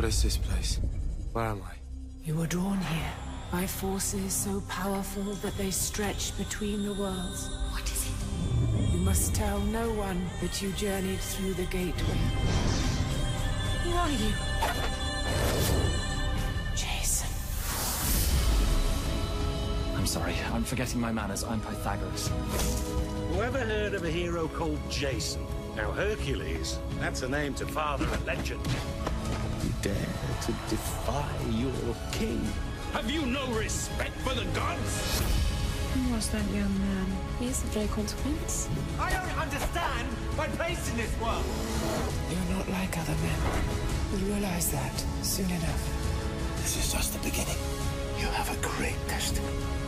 What is this place? Where am I? You were drawn here by forces so powerful that they stretch between the worlds. What is it? You must tell no one that you journeyed through the gateway. Who are you? Jason. I'm sorry, I'm forgetting my manners. I'm Pythagoras. Whoever heard of a hero called Jason? Now, Hercules, that's a name to father a legend. You dare to defy your king? Have you no respect for the gods? Who was that young man? He's of no consequence. I don't understand my place in this world. You're not like other men. You'll realize that soon enough. This is just the beginning. You have a great destiny. No!